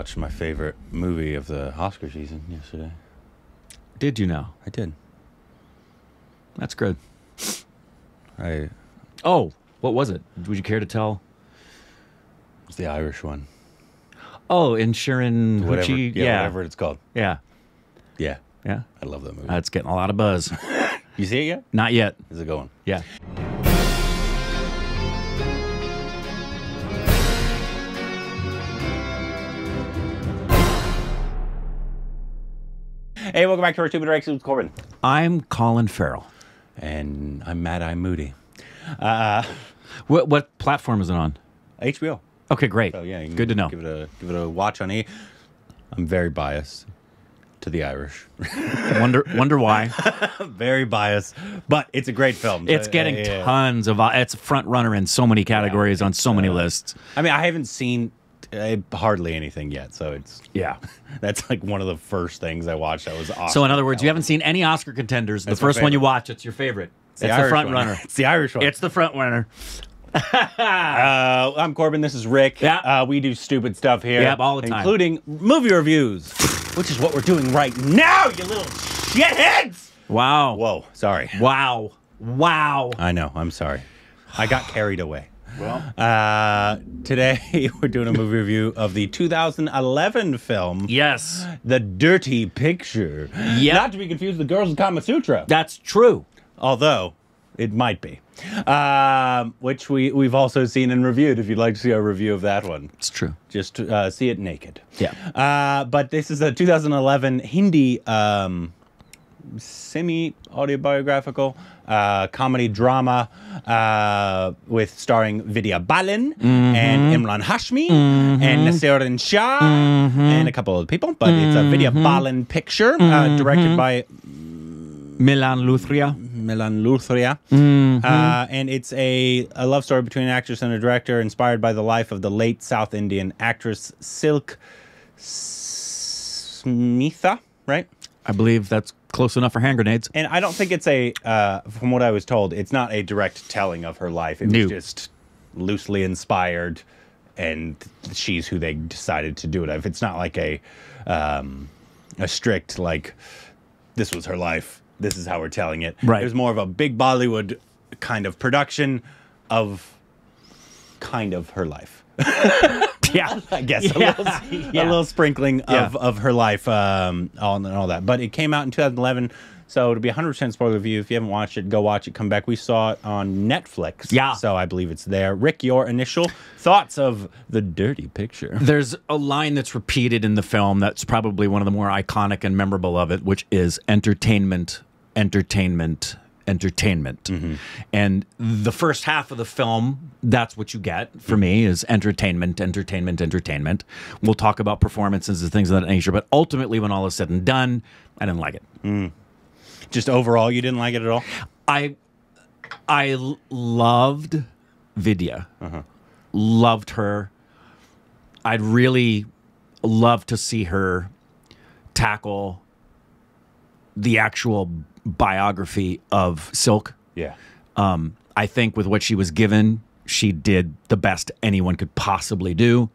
watched my favorite movie of the Oscar season yesterday. Did you know? I did. That's good. I Oh, what was it? Would you care to tell? it's the Irish one. Oh, Inisherin Whatever, yeah, Yeah. whatever it's called. Yeah. Yeah, Yeah. I love that movie. That's getting a lot of buzz. you see it yet? Not yet. Is it going? Yeah. Hey, welcome back to our Stupid Rex with Korbin. I'm Colin Farrell. And I'm Mad Eye Moody. What what platform is it on? HBO. Okay, great. So yeah, Good to know. Give it a give it a watch on E. I'm very biased to the Irish. wonder wonder why. very biased, but it's a great film. It's Uh, getting yeah. tons of it's a front runner in so many categories on so many uh, lists. I mean, I haven't seen uh, hardly anything yet, so it's Yeah. that's like one of the first things I watched. That was awesome. So in other words, you haven't seen any Oscar contenders. The That's my first one you watch, it's your favorite. It's, the, Irish front one. runner. it's the Irish one. It's the front runner. Uh, I'm Korbin. This is Rick. Yeah. Uh, we do stupid stuff here. Yep, all the time. Including movie reviews, which is what we're doing right now, you little shitheads! Wow. Whoa, sorry. Wow. Wow. I know. I'm sorry. I got carried away. Well, Uh, today, we're doing a movie review of the 2011 film, yes, The Dirty Picture. Yeah. Not to be confused with the Girls of Kama Sutra, that's true. although it might be. Um, which we, we've also seen and reviewed if you'd like to see our review of that one. It's true. just uh, see it naked. Yeah. Uh, but this is a 2011 Hindi um, semi autobiographical uh, comedy drama uh, with starring Vidya Balan and Emraan Hashmi and Naseeruddin Shah and a couple of people. But it's a Vidya Balan picture uh, directed by Milan Luthria. Milan Luthria. Uh, and it's a, a love story between an actress and a director inspired by the life of the late South Indian actress Silk Smitha, right? I believe that's close enough for hand grenades. And I don't think it's a, uh, from what I was told, it's not a direct telling of her life. It No. was just loosely inspired, and she's who they decided to do it of. It's not like a, um, a strict like, this was her life. This is how we're telling it. Right. It was more of a big Bollywood kind of production of kind of her life. Yeah. I guess Yeah, a, little, yeah. a little sprinkling of, of her life, um, all and all that. But it came out in 2011, so to be 100% spoiler review. If you haven't watched it, go watch it. Come back. We saw it on Netflix. Yeah. So I believe it's there. Rick, your initial thoughts of the dirty picture? There's a line that's repeated in the film that's probably one of the more iconic and memorable of it, which is entertainment, entertainment, entertainment. Mm-hmm. And the first half of the film, that's what you get for mm-hmm. me is entertainment, entertainment, entertainment. We'll talk about performances and things of that nature, but ultimately, when all is said and done, I didn't like it. Mm. Just overall, you didn't like it at all? I I loved Vidya. Uh-huh. Loved her. I'd really love to see her tackle the actual biography of Silk. Yeah. Um, I think with what she was given, she did the best anyone could possibly do.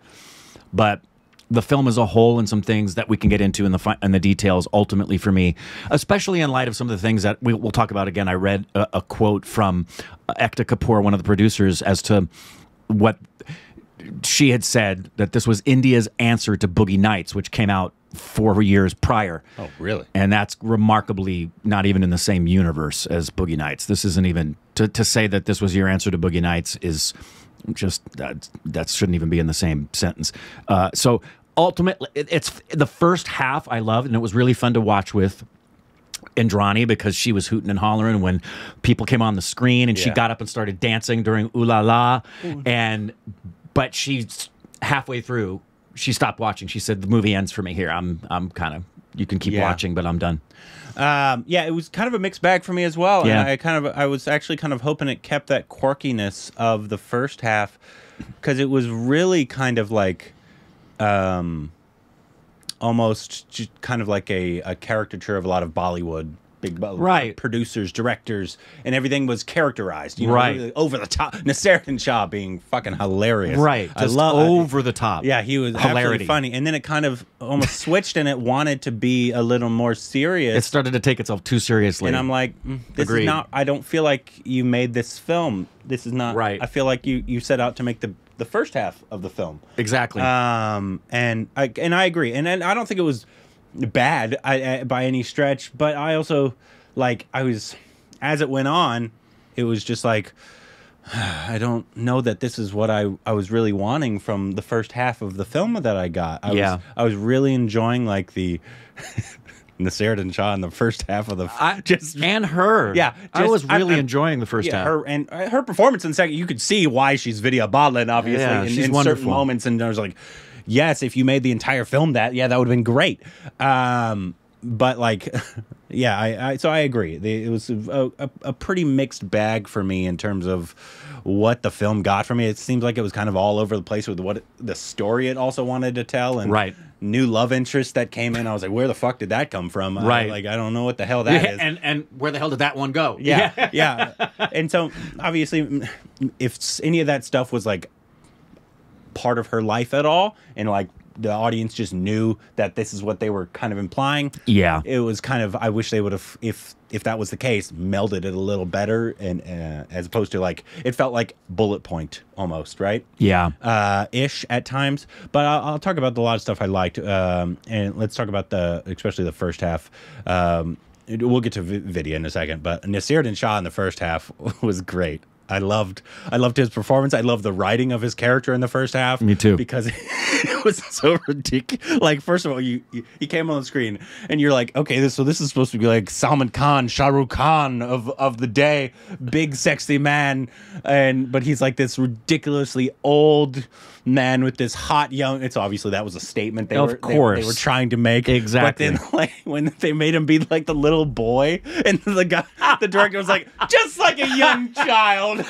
But the film as a whole and some things that we can get into in the in the details ultimately for me, especially in light of some of the things that we, we'll talk about again. I read a, a quote from Ekta Kapoor, one of the producers, as to what she had said that this was India's answer to Boogie Nights, which came out four years prior. Oh, really? And that's remarkably not even in the same universe as Boogie Nights. This isn't even to, to say that this was your answer to Boogie Nights is just that that shouldn't even be in the same sentence. Uh, so ultimately, it, it's the first half I loved, and it was really fun to watch with. Indrani because she was hooting and hollering when people came on the screen and she got up and started dancing during Ooh La La. And but she's halfway through, she stopped watching. She said the movie ends for me here. I'm I'm kind of you can keep Yeah. watching, but I'm done. Um, yeah, it was kind of a mixed bag for me as well. Yeah. And I kind of, I was actually kind of hoping it kept that quirkiness of the first half because it was really kind of like, um, almost kind of like a, a caricature of a lot of Bollywood big Right. producers, directors, and everything was characterized. You know, Right. really over the top. Nasser Shah being fucking hilarious. Right. I love over the top. Yeah, he was Hilarity. funny, and then it kind of almost switched, and it wanted to be a little more serious. It started to take itself too seriously. and I'm like, mm, this Agreed. is not. I don't feel like you made this film. This is not Right. I feel like you you set out to make the the first half of the film. exactly. Um, and I and I agree, and and I don't think it was bad I, I, by any stretch, but I also like I was as it went on, it was just like I don't know that this is what I I was really wanting from the first half of the film that I got. I Yeah. was I was really enjoying like the Naseeruddin Shah in the first half of the I, just and her. Yeah, I was really I'm- enjoying the first yeah, half. her and uh, her performance in the second, you could see why she's Vidya Balan, obviously, Yeah, in, she's in certain moments. And I was like, yes, if you made the entire film that, yeah, that would have been great. Um, but like, yeah, I, I so I agree. It was a, a, a pretty mixed bag for me in terms of what the film got for me. It seems like it was kind of all over the place with what it- the story it also wanted to tell, and Right. new love interest that came in. I was like, where the fuck did that come from? I- Right. like I don't know what the hell that is. Yeah, and and where the hell did that one go? Yeah, yeah. And so obviously, if any of that stuff was like part of her life at all, and like the audience just knew that this is what they were kind of implying, Yeah. it was kind of. I wish they would have, if if that was the case, melded it a little better, and uh, as opposed to like it felt like bullet point almost, right? Yeah. uh, ish at times. But I'll, I'll talk about the lot of stuff I liked, um, and let's talk about the especially the first half. Um, we'll get to vi- Vidya in a second, but Naseeruddin Shah in the first half was great. I loved I loved his performance. I loved the writing of his character in the first half. Me too. Because it was so ridiculous. Like first of all, you, you he came on the screen and you're like, okay, this so this is supposed to be like Salman Khan, Shah Rukh Khan of of the day, big sexy man, and but he's like this ridiculously old man with this hot young. It's obviously that was a statement they Of were they- they, were trying to make. Exactly. But then like when they made him be like the little boy, and the guy, the director was like, just like a young child.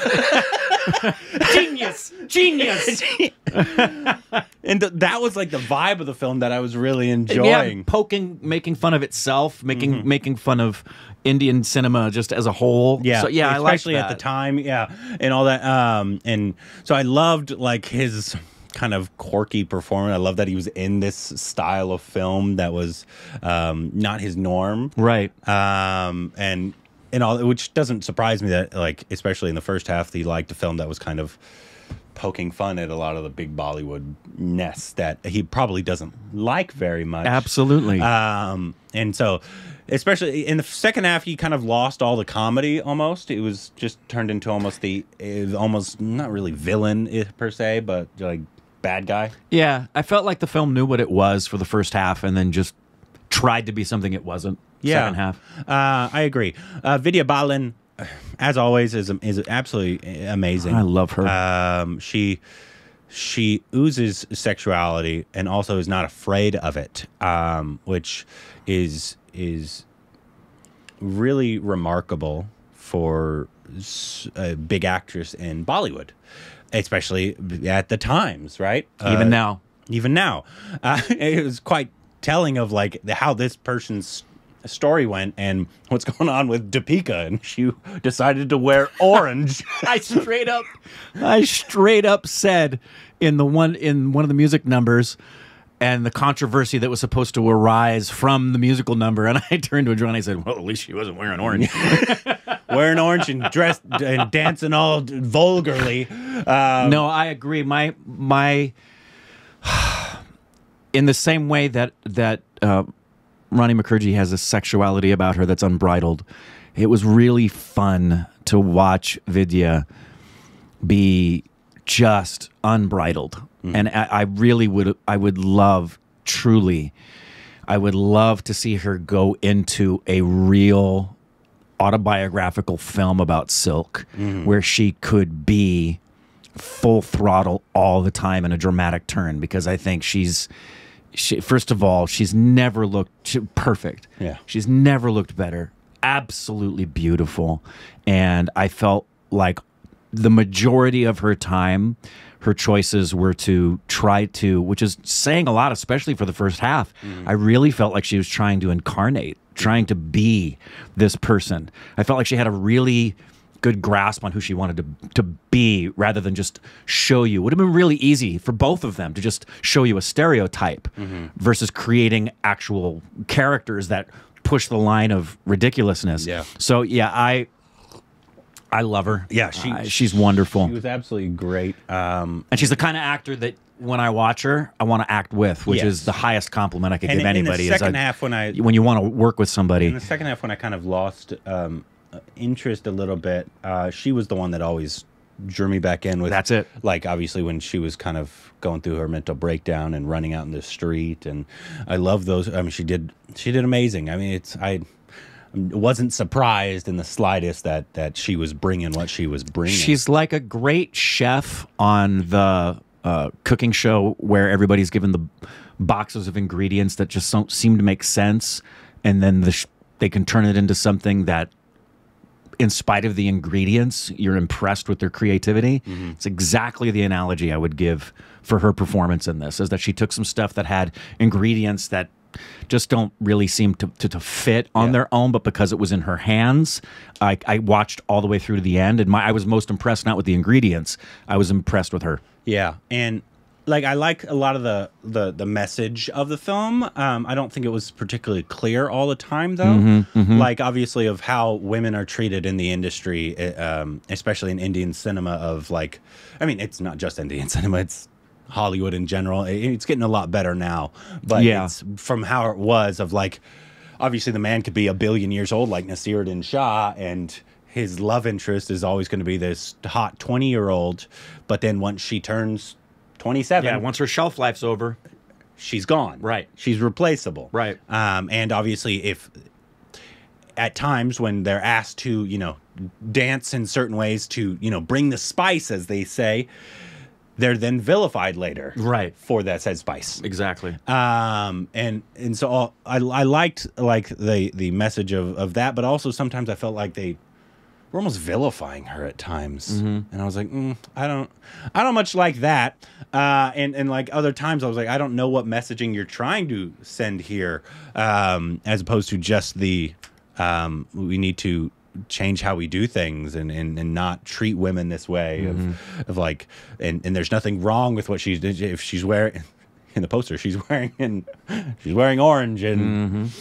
Genius. Genius. and th- that was like the vibe of the film that I was really yeah, enjoying. poking, making fun of itself, making making fun of Indian cinema just as a whole. Yeah, so, yeah, I especially at the time, yeah, and all that. Um, and so I loved like his kind of quirky performance. I love that he was in this style of film that was um, not his norm, Right. um, and and all, which doesn't surprise me that like especially in the first half he liked a film that was kind of poking fun at a lot of the big Bollywood nests that he probably doesn't like very much. Absolutely. Um, and so, especially in the second half, he kind of lost all the comedy almost. It was just turned into almost the, almost not really villain eh, per se, but like bad guy. yeah, I felt like the film knew what it was for the first half and then just tried to be something it wasn't. Second half. Uh, I agree. Uh, Vidya Balan, as always, is is absolutely amazing. I love her. Um, she she oozes sexuality and also is not afraid of it, um, which is is really remarkable for a big actress in Bollywood, especially at the times, right? Even Uh, now. even now, uh, it was quite telling of like how this person's story went and what's going on with Deepika, and she decided to wear orange. I straight up I straight up said in the one in one of the music numbers and the controversy that was supposed to arise from the musical number and I turned to Adriana and I said, "Well, at least she wasn't wearing orange." wearing orange and dressed and dancing all vulgarly. Um, no, I agree. My my in the same way that that uh, Rani Mukerji has a sexuality about her that's unbridled. It was really fun to watch Vidya be just unbridled, mm. and I, I really would I would love truly. I would love to see her go into a real autobiographical film about Silk mm-hmm. where she could be full throttle all the time in a dramatic turn because I think she's she, first of all she's never looked she, perfect. Yeah. She's never looked better. Absolutely beautiful. And I felt like the majority of her time, her choices were to try to, which is saying a lot, especially for the first half. Mm-hmm. I really felt like she was trying to incarnate, trying mm-hmm. to be this person. I felt like she had a really good grasp on who she wanted to to be rather than just show you. It would have been really easy for both of them to just show you a stereotype versus creating actual characters that push the line of ridiculousness. Yeah. So yeah, I I love her. Yeah, she- Uh, she's wonderful. She was absolutely great. Um, and she's the kind of actor that when I watch her, I want to act with, which Yes. is the highest compliment I could and give in the anybody. is second I- half, when I when you want to work with somebody. in the second half, when I kind of lost um, interest a little bit, uh, she was the one that always drew me back in. With That's it. Like obviously when she was kind of going through her mental breakdown and running out in the street, and I love those. I mean, she did she did amazing. I mean, it's I wasn't surprised in the slightest that that she was bringing what she was bringing. She's like a great chef on the uh, cooking show where everybody's given the boxes of ingredients that just don't seem to make sense, and then the sh- they can turn it into something that, in spite of the ingredients, you're impressed with their creativity. Mm-hmm. It's exactly the analogy I would give for her performance in this. Is that she took some stuff that had ingredients that just don't really seem to, to, to fit on Yeah. their own, but because it was in her hands, I, I watched all the way through to the end, and my I was most impressed not with the ingredients, I was impressed with her. Yeah, and like I like a lot of the the the message of the film. Um, I don't think it was particularly clear all the time, though. Like obviously of how women are treated in the industry, eh, um, especially in Indian cinema. Of like, I mean, it's not just Indian cinema; it's Hollywood in general. It- It's getting a lot better now, but Yeah. it's from how it was of like, obviously the man could be a billion years old like Naseeruddin Shah and. His love interest is always going to be this hot 20 year old, but then once she turns 27, once her shelf life's over, she's gone. Right. She's replaceable. Right. Um, and obviously, if at times when they're asked to, you know, dance in certain ways to, you know, bring the spice, as they say, they're then vilified later. Right. For that said spice. exactly. Um, and and so all, I I liked like the the message of of that, but also sometimes I felt like they were almost vilifying her at times, and I was like, mm, I don't I don't much like that. Uh, and and like other times I was like, I don't know what messaging you're trying to send here, um, as opposed to just the um, we need to change how we do things and, and, and not treat women this way of, of like and, and there's nothing wrong with what she's if she's wearing in the poster she's wearing and she's wearing orange and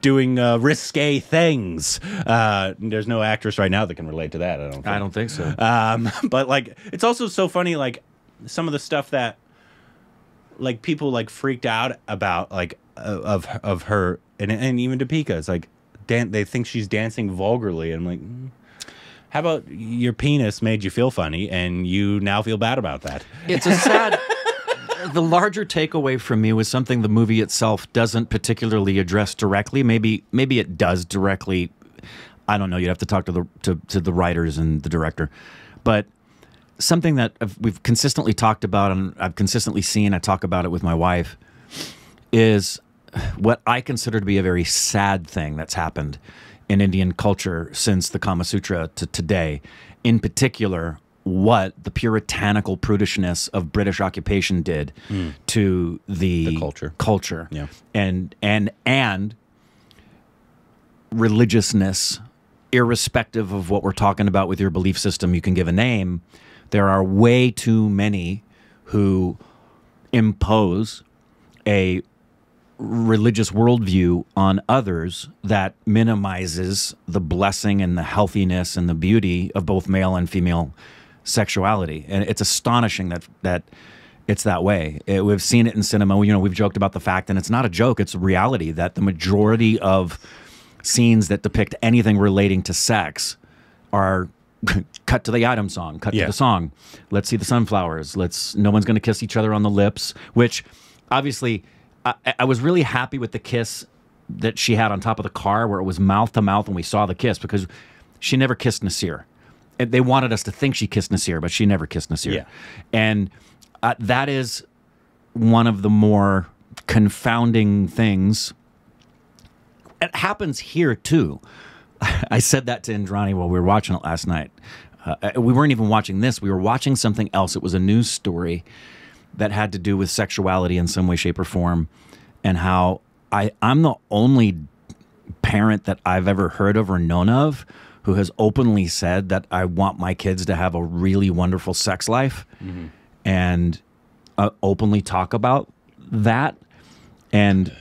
doing uh, risque things uh, there's no actress right now that can relate to that i don't think. I don't think so. Um, but like, it's also so funny, like some of the stuff that like people like freaked out about, like uh, of of her, and and even Deepika, it's like, dan- they think she's dancing vulgarly. I'm like, mm, how about your penis made you feel funny, and you now feel bad about that? it's a sad the larger takeaway from me was something the movie itself doesn't particularly address directly. Maybe maybe it does directly. I don't know. You'd have to talk to the to, to the writers and the director. But something that we've consistently talked about and i've consistently seen i talk about it with my wife is what i consider to be a very sad thing that's happened in indian culture since the kama sutra to today. In particular what the puritanical prudishness of British occupation did hmm. to the, The culture. culture, Yeah. and and and religiousness, irrespective of what we're talking about with your belief system, you can give a name. There are way too many who impose a religious worldview on others that minimizes the blessing and the healthiness and the beauty of both male and female sexuality. And it's astonishing that that it's that way. It- we've seen it in cinema. You know, we've joked about the fact, and it's not a joke; it's a reality that the majority of scenes that depict anything relating to sex are cut to the item song, cut Yeah. to the song. Let's see the sunflowers. Let's. No one's going to kiss each other on the lips. Which, obviously, I, I was really happy with the kiss that she had on top of the car, where it was mouth to mouth, and we saw the kiss because she never kissed Nasir. And they wanted us to think she kissed Nasir, but she never kissed Nasir. Yeah. And uh, that is one of the more confounding things. It happens here too. I said that to Indrani while we were watching it last night. Uh, we weren't even watching this. We were watching something else. It was a news story that had to do with sexuality in some way, shape, or form, and how I I'm the only parent that I've ever heard of or known of who has openly said that I want my kids to have a really wonderful sex life and uh, openly talk about that. And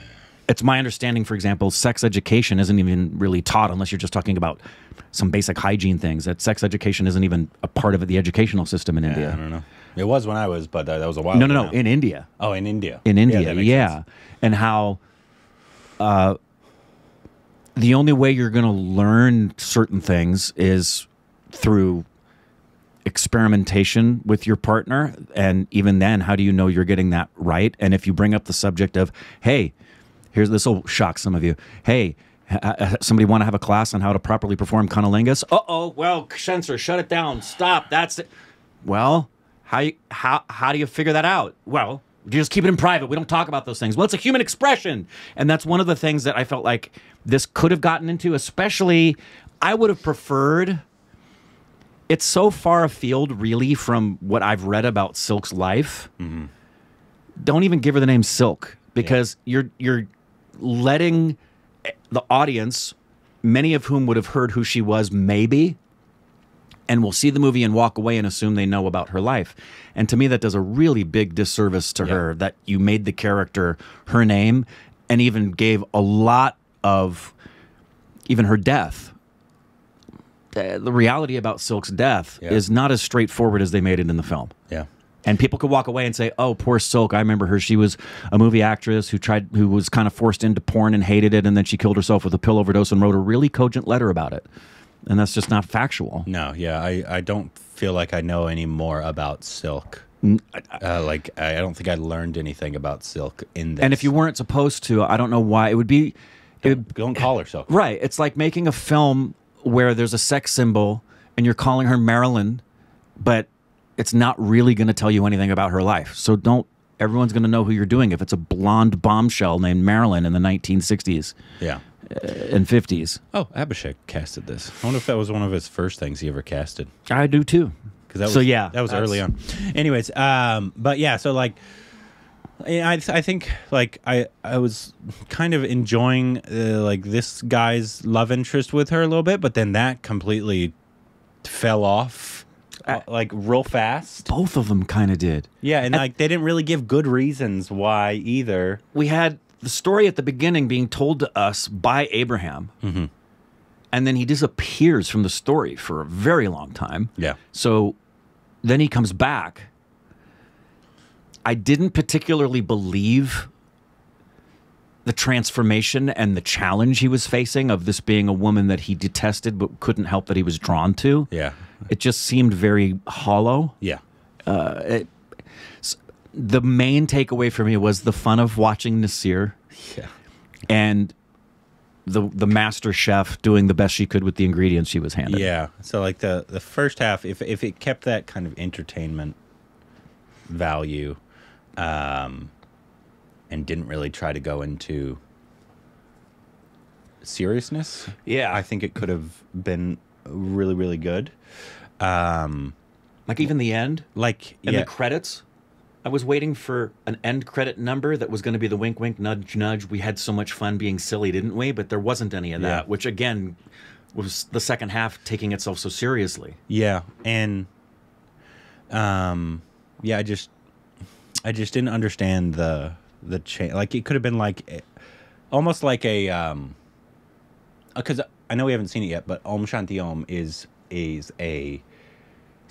it's my understanding, for example, sex education isn't even really taught unless you're just talking about some basic hygiene things. That sex education isn't even a part of the educational system in I India. I don't know. It was when I was, but that was a while. No, ago no, no, now. in India oh, in India. in Yeah, India, yeah, sense. and how uh, the only way you're going to learn certain things is through experimentation with your partner, and even then, how do you know you're getting that right? And if you bring up the subject of, hey, here's this will shock some of you, hey. Somebody want to have a class on how to properly perform cunnilingus? Uh oh. Well, censor, shut it down. Stop. That's it. Well, how how how do you figure that out? Well, just keep it in private. We don't talk about those things. Well, it's a human expression, and that's one of the things that I felt like this could have gotten into. Especially, I would have preferred. It's so far afield, really, from what I've read about Silk's life. Mm-hmm. Don't even give her the name Silk because you're you're letting the audience, many of whom would have heard who she was, maybe, and will see the movie and walk away and assume they know about her life. And to me, that does a really big disservice to her that you made the character her name and even gave a lot of even her death. The reality about Silk's death is not as straightforward as they made it in the film. Yeah. And people could walk away and say, "Oh, poor Silk. I remember her. She was a movie actress who tried, who was kind of forced into porn and hated it, and then she killed herself with a pill overdose and wrote a really cogent letter about it." And that's just not factual. No, yeah, I, I don't feel like I know any more about Silk. Uh, like I don't think I learned anything about Silk in this. And if you weren't supposed to, I don't know why it would be. It would, don't call her Silk. right. It's like making a film where there's a sex symbol and you're calling her Marilyn, but it's not really going to tell you anything about her life. So don't. Everyone's going to know who you're doing if it's a blonde bombshell named Marilyn in the 1960s Yeah. And 50s. Oh, Abhishek casted this. I wonder if that was one of his first things he ever casted. I do too. Because that was So, yeah, that was early on. Anyways, um, but yeah, so like, I I think like I I was kind of enjoying uh, like this guy's love interest with her a little bit, but then that completely fell off uh, like real fast. Both of them kind of did. Yeah, and like they didn't really give good reasons why either. we had the story at the beginning being told to us by Abraham. Mm-hmm. And then he disappears from the story for a very long time. Yeah. So then he comes back. I didn't particularly believe the transformation and the challenge he was facing of this being a woman that he detested but couldn't help that he was drawn to. Yeah. It just seemed very hollow Yeah. The main takeaway for me was the fun of watching Nasir Yeah. and the the master chef doing the best she could with the ingredients she was handed. Yeah. So like the the first half, if if it kept that kind of entertainment value, um, and didn't really try to go into seriousness, Yeah. I think it could have been really really good. Um, Like even the end like in yeah, the credits. I was waiting for an end credit number that was going to be the wink, wink, nudge, nudge. We had so much fun being silly, didn't we? But there wasn't any of that, Yeah. which again was the second half taking itself so seriously. Yeah, and um, yeah, I just, I just didn't understand the the change. Like it could have been like, almost like a um, because I know we haven't seen it yet, but Om Shanti Om is is a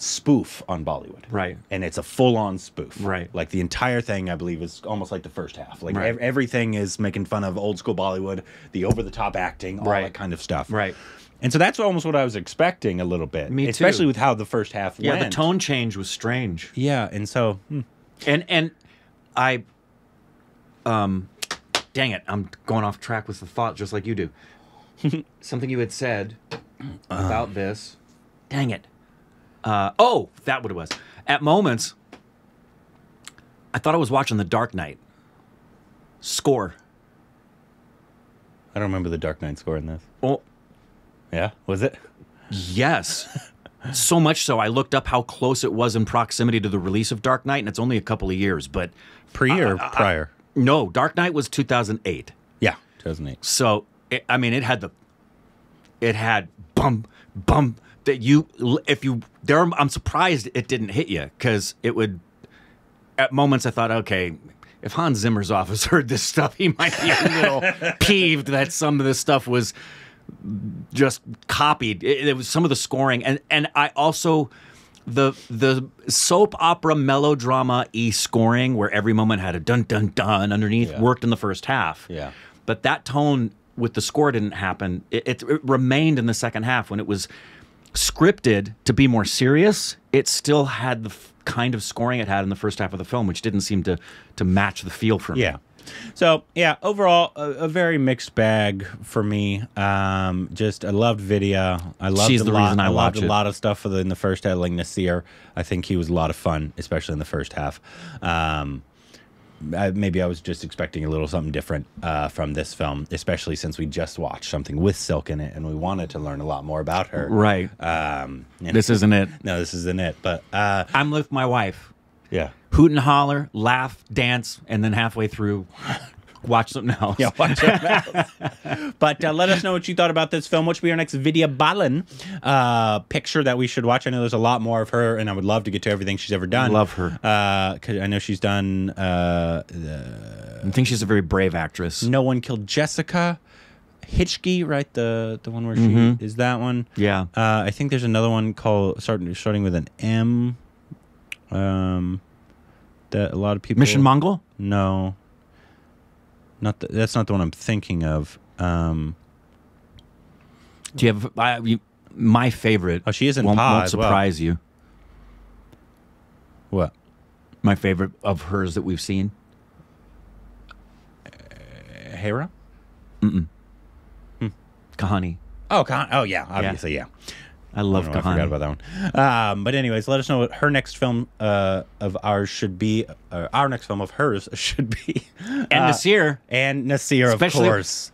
spoof on Bollywood, Right. And it's a full on spoof, Right. Like the entire thing, I believe, is almost like the first half. Like Right. ev- everything is making fun of old school Bollywood, the over the top acting, all Right. that kind of stuff, Right. And so that's almost what I was expecting a little bit, Me too. especially with how the first half Yeah, went. the tone change was strange. Yeah, and so hmm, And and I um dang it, I'm going off track with the thought just like you do. Something you had said about this. Dang it. Uh oh, that what it was. At moments I thought I was watching The Dark Knight. Score. I don't remember the Dark Knight score in this. Oh, Yeah, was it? yes. so much so I looked up how close it was in proximity to the release of Dark Knight, and it's only a couple of years. But Pre or prior? no, Dark Knight was 2008. yeah, 2008. So it, I mean, it had the, it had bum bum that you if you there. I'm surprised it didn't hit you because it would. At moments, I thought, okay, if Hans Zimmer's office heard this stuff, he might be a little peeved that some of this stuff was just copied. It, it was some of the scoring, and and I also the the soap opera melodrama e scoring where every moment had a dun dun dun underneath Yeah. worked in the first half. Yeah. but that tone with the score didn't happen. It, it, it remained in the second half when it was scripted to be more serious. It still had the f- kind of scoring it had in the first half of the film, which didn't seem to to match the feel for me. Yeah. So yeah, overall a, a very mixed bag for me. Um, just I loved Vidya. I loved She's a the lot, reason I loved watch a it. lot of stuff for the, in the first half, like Nasir. I think he was a lot of fun, especially in the first half. Um, I, maybe I was just expecting a little something different uh, from this film, especially since we just watched something with Silk in it, and we wanted to learn a lot more about her. Right. Um, This isn't it. no, this isn't it. But uh, I'm with my wife. yeah, Hoot and holler, laugh, dance, and then halfway through, watch something else. Yeah, watch your mouth. but uh, let us know what you thought about this film. What should be our next Vidya Balan uh, picture that we should watch? I know there's a lot more of her, and I would love to get to everything she's ever done. Love her. Uh, 'cause I know she's done uh, I think she's a very brave actress. No One Killed Jessica. Hichki, right? The the one where she is that one. Yeah. Uh, I think there's another one called starting starting with an M. Um, that a lot of people Mission Mangal? No. Not the, that's not the one I'm thinking of. Um, Do you have I, you, my favorite? Oh, she is in won't, Pa won't as well. surprise you. what? My favorite of hers that we've seen. Hera? Kahani. Oh, Khan. Oh, yeah. Obviously, yeah. I love I Kahani. forgot about that one. Um, but anyways, let us know what her next film uh, of ours should be. Uh, our next film of hers should be. And Uh, Nasir. and Nasir, Especially- of course.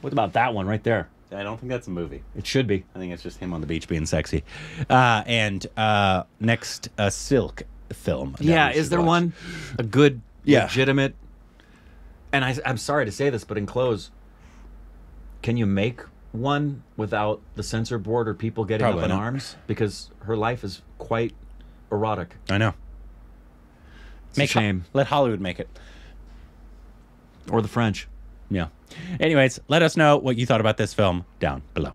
What about that one right there? I don't think that's a movie. It should be. I think it's just him on the beach being sexy. Uh, and uh, next, a Silk film. Yeah, is there watch. one a good, Yeah. legitimate? And I, I'm sorry to say this, but in close, can you make one without the censor board or people getting Probably up in not. arms? Because her life is quite erotic. I know. It's Make a shame. Let Hollywood make it. Or the French. Yeah. Anyways, let us know what you thought about this film down below.